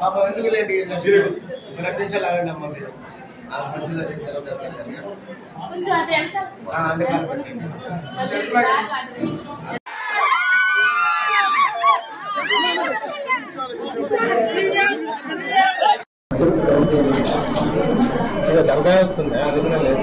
పాపం ఎందుకు లేండి రెండు నిమిషాలు ఆగండి అమ్మ మీరు. మనుషులు అది తర్వాత మళ్ళీ దొంగ వస్తుంది అది కూడా లేదు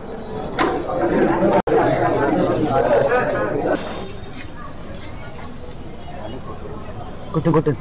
Kutung-kutung.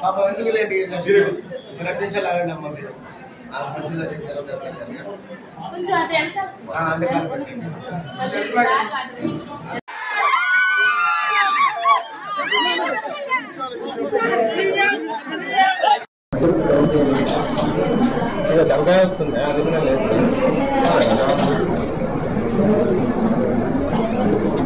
పాపం ఎందుకు లేండి రెండు నిమిషాలు ఆగండి అమ్మ మీరు ఆ అది తర్వాత అందుకని వస్తుంది అది కూడా లేదు.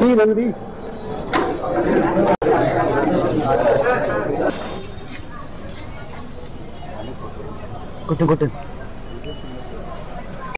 ही रंग दी। कुटन कुटन